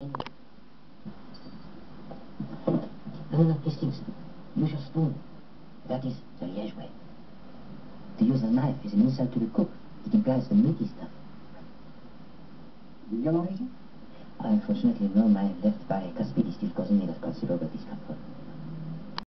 No, no, Hastings. Use your spoon. That is the Liège way. To use a knife is an insult to the cook. It implies the meaty stuff. You know all I Unfortunately, know My left by cuspid is still causing me that considerable discomfort.